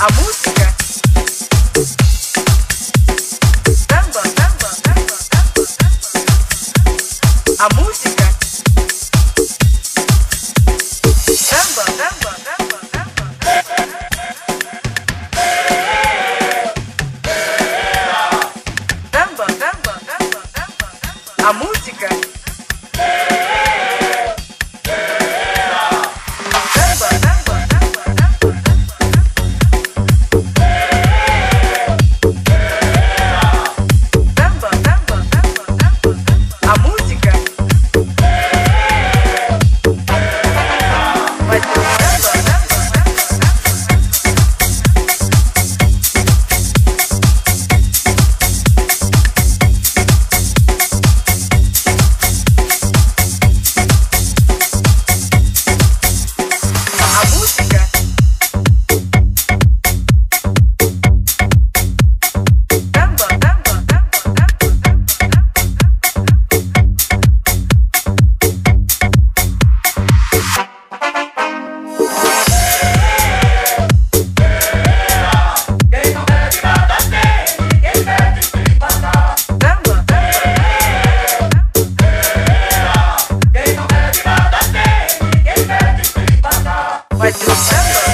A música. Samba, samba, samba, samba, samba. A música. with December.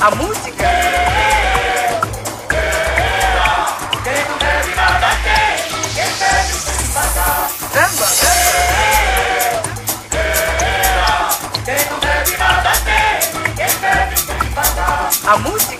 a música. A música.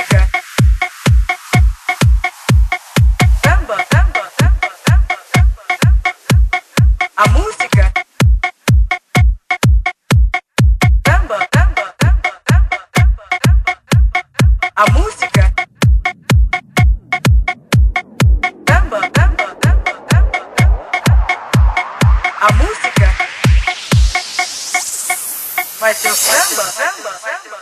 Vai ter o samba? samba, samba.